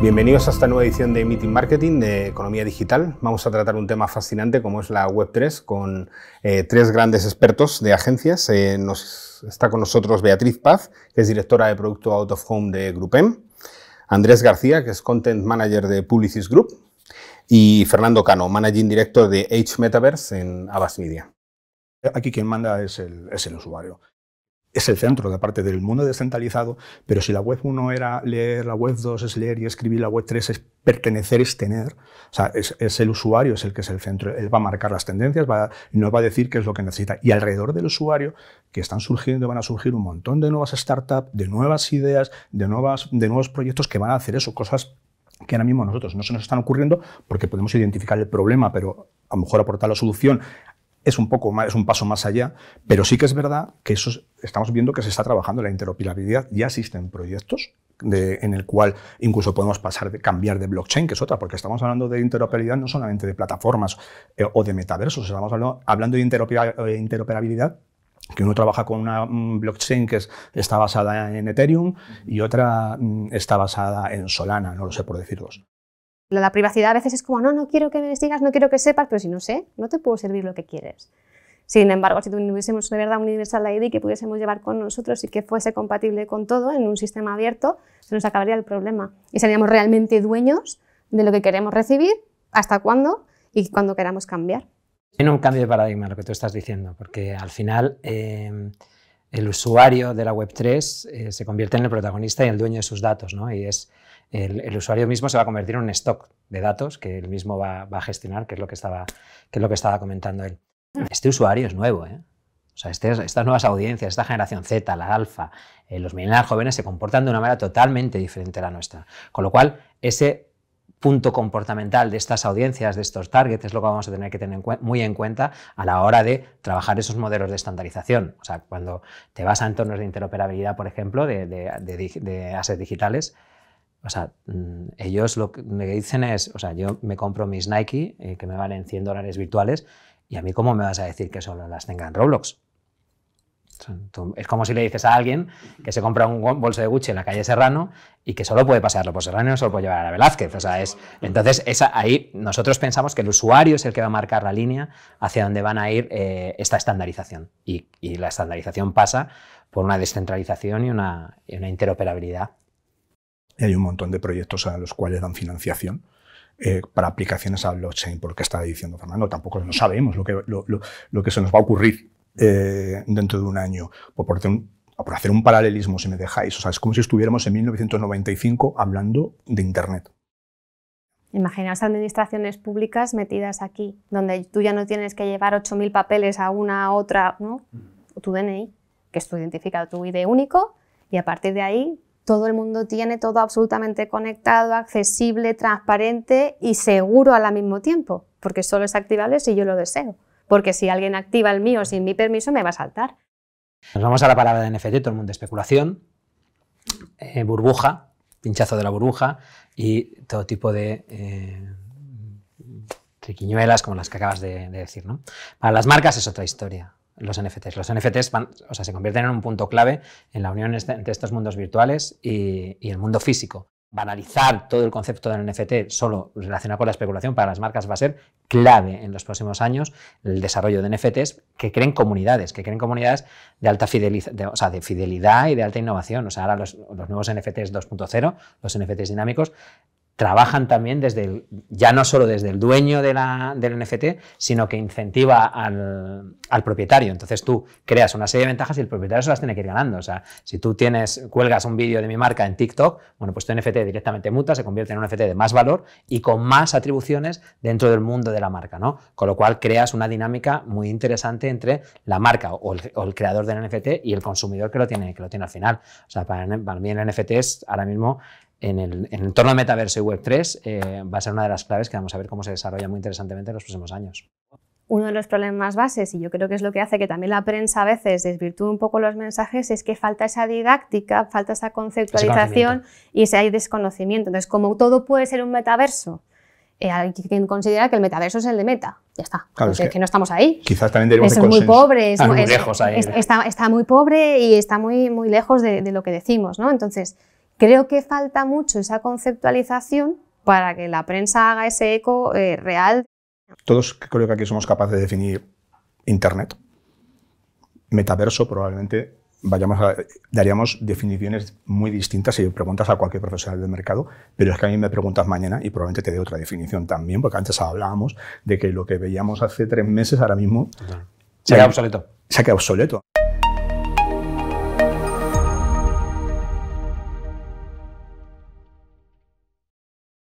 Bienvenidos a esta nueva edición de Meeting Marketing de Economía Digital. Vamos a tratar un tema fascinante como es la Web3 con eh, tres grandes expertos de agencias. Eh, está con nosotros Beatriz Paz, que es directora de producto Out of Home de Grupem, Andrés García, que es Content Manager de Publicis Group, y Fernando Cano, Managing Director de H Metaverse en Abbas Media. Aquí quien manda es el usuario es el centro de parte del mundo descentralizado, pero si la web 1 era leer, la web 2 es leer y escribir, la web 3 es pertenecer, es tener, o sea, es, el usuario, es el que es el centro, él va a marcar las tendencias va, nos va a decir qué es lo que necesita. Y alrededor del usuario, que están surgiendo, van a surgir un montón de nuevas startups, de nuevas ideas, de, nuevas, de nuevos proyectos que van a hacer eso, cosas que ahora mismo nosotros no se nos están ocurriendo porque podemos identificar el problema, pero a lo mejor aportar la solución es un poco es un paso más allá, pero sí que es verdad que eso estamos viendo que se está trabajando la interoperabilidad. Ya existen proyectos en el cual incluso podemos pasar de cambiar de blockchain, que es otra, porque estamos hablando de interoperabilidad no solamente de plataformas eh, o de metaversos, estamos hablando, de eh, interoperabilidad que uno trabaja con una blockchain que está basada en Ethereum y otra mm, está basada en Solana, no lo sé por decirlos. La privacidad a veces es como, no, no quiero que me digas, no quiero que sepas, pero si no sé, no te puedo servir lo que quieres. Sin embargo, si tuviésemos de verdad un Universal ID que pudiésemos llevar con nosotros y que fuese compatible con todo en un sistema abierto, se nos acabaría el problema. Y seríamos realmente dueños de lo que queremos recibir, hasta cuándo y cuando queramos cambiar. Tiene un cambio de paradigma lo que tú estás diciendo, porque al final eh, el usuario de la Web3 eh, se convierte en el protagonista y el dueño de sus datos, ¿no? Y es el, usuario mismo se va a convertir en un stock de datos que él mismo va, a gestionar, que es, lo que estaba, que es lo que estaba comentando él. Este usuario es nuevo, ¿eh? O sea, este, estas nuevas audiencias, esta generación Z, la alfa, eh, los millennials jóvenes se comportan de una manera totalmente diferente a la nuestra. Con lo cual, ese punto comportamental de estas audiencias, de estos targets, es lo que vamos a tener que tener muy en cuenta a la hora de trabajar esos modelos de estandarización. O sea, cuando te vas a entornos de interoperabilidad, por ejemplo, de, de assets digitales, o sea, mm, ellos lo que me dicen es, o sea, yo me compro mis Nike, eh, que me valen 100 dólares virtuales, y a mí cómo me vas a decir que solo las tenga en Roblox. es como si le dices a alguien que se compra un bolso de Gucci en la calle Serrano y que solo puede pasearlo por Serrano y no solo puede llevar a Velázquez. O sea, es, entonces, ahí nosotros pensamos que el usuario es el que va a marcar la línea hacia donde van a ir eh, esta estandarización. Y, la estandarización pasa por una descentralización y una, y una interoperabilidad y hay un montón de proyectos a los cuales dan financiación. Eh, para aplicaciones a blockchain, porque está diciendo Fernando, tampoco no sabemos lo que, lo, que se nos va a ocurrir eh, dentro de un año. Por, por, por, hacer un paralelismo, si me dejáis, o sea, es como si estuviéramos en 1995 hablando de Internet. Imaginaos administraciones públicas metidas aquí, donde tú ya no tienes que llevar 8.000 papeles a una a otra, ¿no? Tu DNI, que es tu identificado, tu ID único, y a partir de ahí todo el mundo tiene todo absolutamente conectado, accesible, transparente y seguro al mismo tiempo, porque solo es activable si yo lo deseo, porque si alguien activa el mío sin mi permiso me va a saltar. Nos vamos a la palabra de NFT, todo el mundo especulación, eh, burbuja, pinchazo de la burbuja y todo tipo de eh, triquiñuelas como las que acabas de, de decir. ¿no? Para las marcas es otra historia los NFTs. Los NFTs o sea, se convierten en un punto clave en la unión este, entre estos mundos virtuales y, el mundo físico. Banalizar todo el concepto del NFT solo relacionado con la especulación para las marcas va a ser clave en los próximos años el desarrollo de NFTs que creen comunidades, que creen comunidades de alta fidelidad, o sea, de fidelidad y de alta innovación. O sea, ahora los, los nuevos NFTs 2.0, los NFTs dinámicos, trabajan también desde ya no solo desde el dueño del NFT, sino que incentiva al, propietario. Entonces tú creas una serie de ventajas y el propietario se las tiene que ir ganando. O sea, si tú tienes, cuelgas un vídeo de mi marca en TikTok, bueno, pues tu NFT directamente muta, se convierte en un NFT de más valor y con más atribuciones dentro del mundo de la marca, ¿no? Con lo cual creas una dinámica muy interesante entre la marca o el, creador del NFT y el consumidor que lo tiene, que lo tiene al final. O sea, para mí el NFT es ahora mismo en el, entorno de metaverso y Web3 eh, va a ser una de las claves que vamos a ver cómo se desarrolla muy interesantemente en los próximos años. Uno de los problemas bases, y yo creo que es lo que hace que también la prensa a veces desvirtúe un poco los mensajes, es que falta esa didáctica, falta esa conceptualización y ese hay desconocimiento. Entonces, como todo puede ser un metaverso, eh, hay quien considera que el metaverso es el de meta. Ya está. que, no estamos ahí. Quizás también es muy pobre, es, muy lejos ahí. está, muy pobre y está muy, muy lejos de, de, lo que decimos. ¿no? Entonces, Creo que falta mucho esa conceptualización para que la prensa haga ese eco eh, real. Todos creo que aquí somos capaces de definir Internet. Metaverso probablemente vayamos a, daríamos definiciones muy distintas si preguntas a cualquier profesional del mercado, pero es que a mí me preguntas mañana y probablemente te dé otra definición también, porque antes hablábamos de que lo que veíamos hace tres meses ahora mismo se queda obsoleto. Se queda obsoleto.